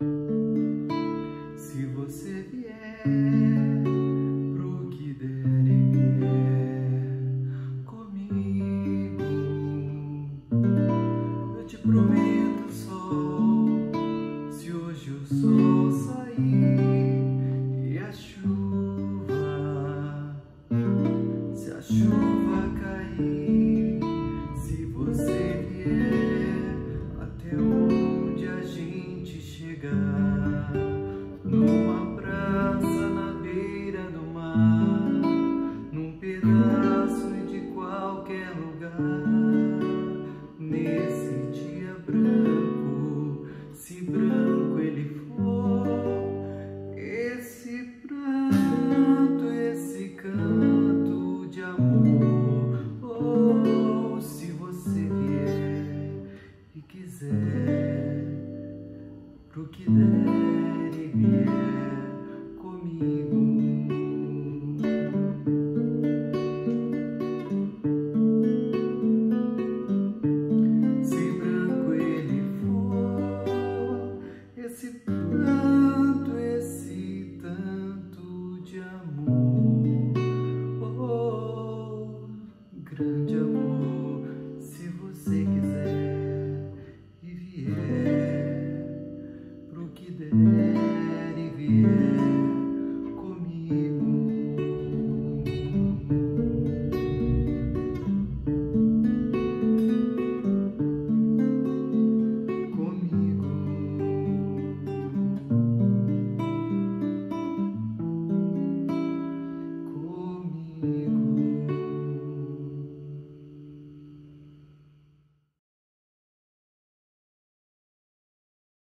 Se você vier pro que der e vier comigo, eu te prometo sol. Se hoje o sol sair e a chuva, se a chuva cair, numa praça na beira do mar, num pedaço de qualquer lugar, pro que der e vier comigo. Se branco ele for, esse pranto, esse tanto de amor, oh, grande